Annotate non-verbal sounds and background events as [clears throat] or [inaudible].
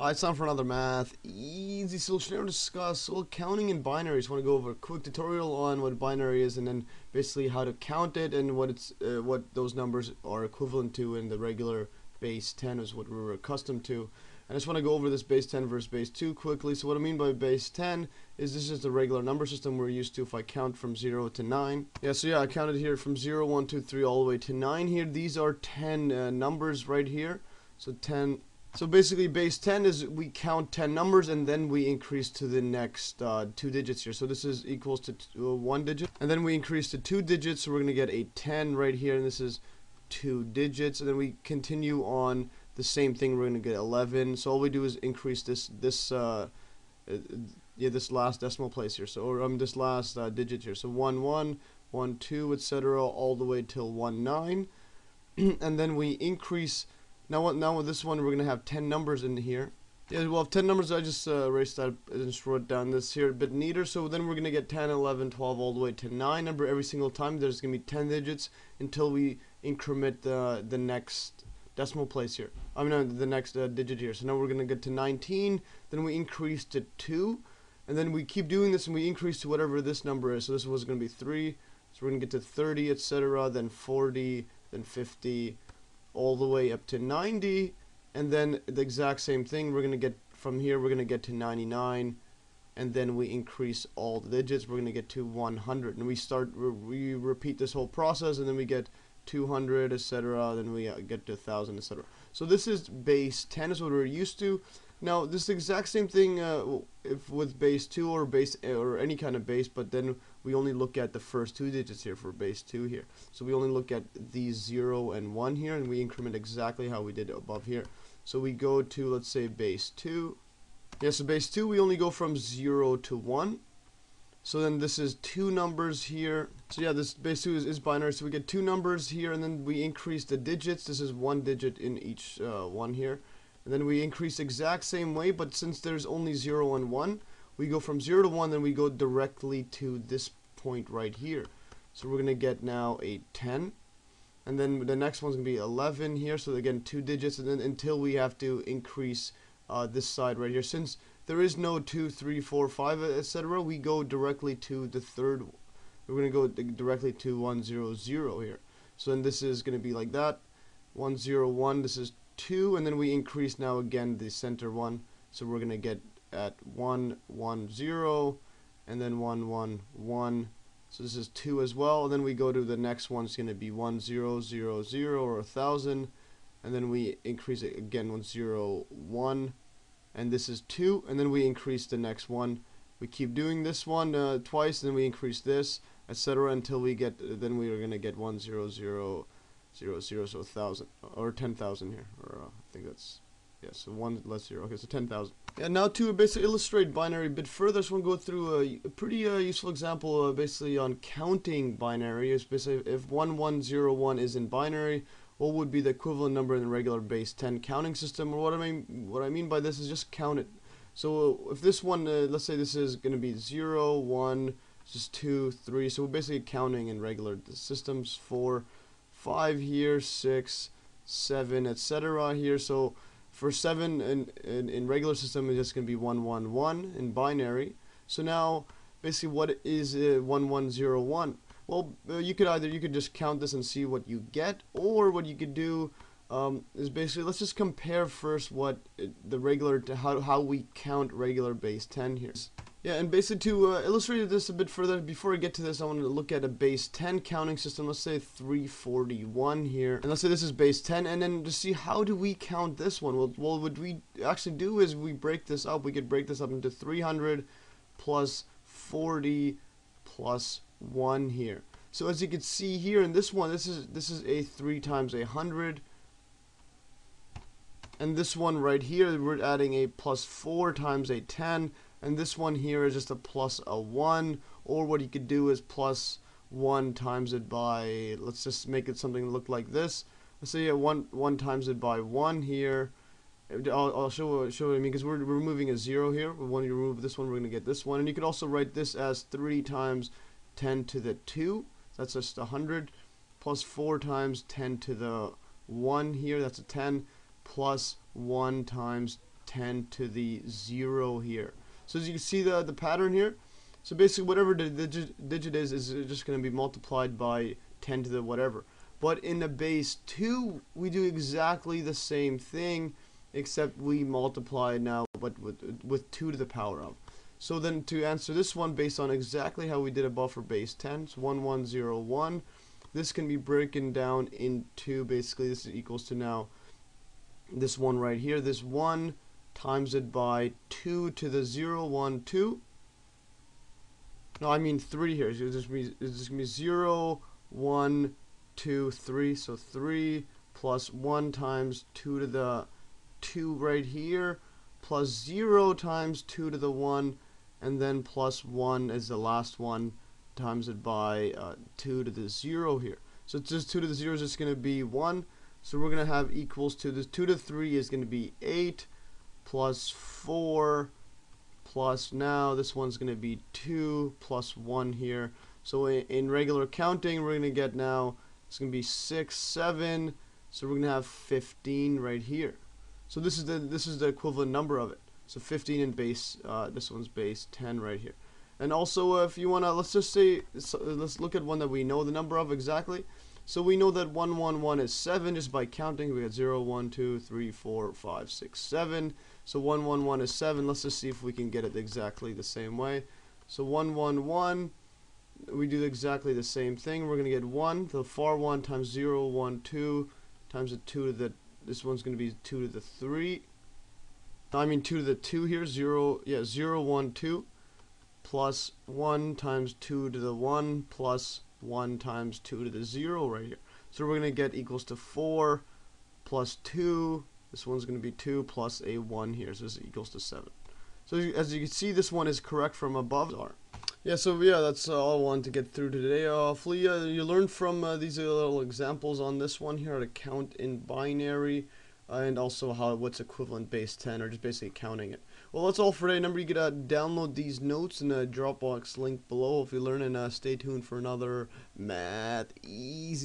Hi, it's time for another math easy solution. We're discuss well counting in binaries. Want to go over a quick tutorial on what binary is, and then basically how to count it and what it's uh, what those numbers are equivalent to in the regular base 10 is what we were accustomed to. I just want to go over this base 10 versus base 2 quickly. So what I mean by base 10 is this is the regular number system we're used to if I count from 0 to 9. Yeah, so yeah, I counted here from 0, 1, 2, 3 all the way to 9 here. These are 10 uh, numbers right here. So 10 so basically base 10 is we count 10 numbers and then we increase to the next uh, two digits here. So this is equals to uh, one digit and then we increase to two digits so we're going to get a 10 right here and this is two digits and then we continue on the same thing we're going to get 11 so all we do is increase this this uh, uh, yeah this last decimal place here. So or um this last uh, digit here. So 1 1 1 2 etc all the way till 1 9 [clears throat] and then we increase now, now with this one, we're going to have 10 numbers in here. Yeah, well, 10 numbers, I just uh, erased that and just wrote down this here a bit neater. So then we're going to get 10, 11, 12, all the way to 9 number every single time. There's going to be 10 digits until we increment the, the next decimal place here. I mean, the next uh, digit here. So now we're going to get to 19, then we increase to 2, and then we keep doing this and we increase to whatever this number is. So this was going to be 3, so we're going to get to 30, etc., then 40, then 50, all the way up to 90 and then the exact same thing we're gonna get from here we're gonna get to 99 and then we increase all the digits we're gonna get to 100 and we start we repeat this whole process and then we get 200 etc then we uh, get to 1000 etc so this is base 10 is what we're used to. Now this exact same thing uh, if with base 2 or base or any kind of base but then we only look at the first two digits here for base 2 here. So we only look at these 0 and 1 here and we increment exactly how we did above here. So we go to let's say base 2. Yeah, so base 2 we only go from 0 to 1. So then this is two numbers here. So yeah, this base 2 is, is binary. So we get two numbers here and then we increase the digits. This is one digit in each uh, one here. And then we increase exact same way, but since there's only 0 and 1, we go from 0 to 1, then we go directly to this point right here. So we're going to get now a 10. And then the next one's going to be 11 here. So again, two digits. And then until we have to increase uh, this side right here. Since there is no 2, 3, 4, 5, etc., we go directly to the third. We're going to go directly to 1, 0, 0 here. So then this is going to be like that. 1, 0, 1. This is 2. And then we increase now again the center one. So we're going to get at 1, 1, 0, and then 1, 1, 1. So this is 2 as well. And then we go to the next one. It's going to be 1, 0, 0, 0, or 1,000. And then we increase it again 1, 0, 1. And this is 2. And then we increase the next one. We keep doing this one uh, twice. Then we increase this, etc. Until we get, then we are going to get 1, 0, 0, 0, 0, so 1,000. Or 10,000 here. Or uh, I think that's, yeah, so 1 less 0. Okay, so 10,000. And now to basically illustrate binary a bit further, I just want to go through a, a pretty uh, useful example uh, basically on counting binary. It's basically if 1101 is in binary, what would be the equivalent number in the regular base 10 counting system? Or what I mean, what I mean by this is just count it. So uh, if this one, uh, let's say this is going to be 0, 1, just 2, 3. So we're basically counting in regular systems, 4, 5 here, 6, 7, etc. here. So for 7 in, in, in regular system, it's just going to be 111 in binary. So now, basically, what is uh, 1101? Well, uh, you could either, you could just count this and see what you get, or what you could do um, is basically, let's just compare first what uh, the regular, how, how we count regular base 10 here. Yeah, and basically to uh, illustrate this a bit further, before I get to this, I want to look at a base 10 counting system. Let's say 341 here, and let's say this is base 10, and then to see how do we count this one? Well, well, what we actually do is we break this up. We could break this up into 300 plus 40 plus 1 here. So as you can see here in this one, this is this is a 3 times a 100. And this one right here, we're adding a plus 4 times a 10 and this one here is just a plus a 1 or what you could do is plus 1 times it by let's just make it something look like this. Let's say yeah, 1 1 times it by 1 here. I'll, I'll show, show what I mean because we're, we're removing a 0 here. When you remove this one we're going to get this one. And you could also write this as 3 times 10 to the 2 that's just 100 plus 4 times 10 to the 1 here that's a 10 plus 1 times 10 to the 0 here. So as you can see the, the pattern here, so basically whatever the digit, digit is, is just going to be multiplied by 10 to the whatever. But in the base 2, we do exactly the same thing, except we multiply now but with, with 2 to the power of. So then to answer this one based on exactly how we did above for base 10, so 1101, this can be broken down into basically this equals to now this one right here, this 1 times it by 2 to the 0, 1, 2. No, I mean 3 here. It's just going to be 0, 1, 2, 3. So 3 plus 1 times 2 to the 2 right here, plus 0 times 2 to the 1, and then plus 1 is the last one, times it by uh, 2 to the 0 here. So it's just 2 to the 0 is just going to be 1. So we're going to have equals to this 2 to 3 is going to be 8 plus 4 plus now this one's going to be 2 plus 1 here. So in regular counting, we're going to get now, it's going to be 6, 7, so we're going to have 15 right here. So this is the this is the equivalent number of it. So 15 in base, uh, this one's base 10 right here. And also, uh, if you want to, let's just say, so let's look at one that we know the number of exactly. So we know that 111 is 7 just by counting. We got 0, 1, 2, 3, 4, 5, 6, 7. So 111 is 7. Let's just see if we can get it exactly the same way. So 111, we do exactly the same thing. We're going to get 1, the far 1 times 0, 1, 2, times the 2 to the, this one's going to be 2 to the 3. I mean 2 to the 2 here, 0, yeah, 0, 1, 2, plus 1 times 2 to the 1, plus 1 times 2 to the 0 right here. So we're going to get equals to 4 plus 2. This one's going to be 2 plus a 1 here. So this equals to 7. So as you can see, this one is correct from above. Yeah, so yeah, that's all I wanted to get through today. Uh, hopefully uh, you learned from uh, these little examples on this one here how to count in binary and also how what's equivalent base 10 or just basically counting it. Well, that's all for today. Remember, you can uh, download these notes in the Dropbox link below if you learn, and uh, stay tuned for another math easy.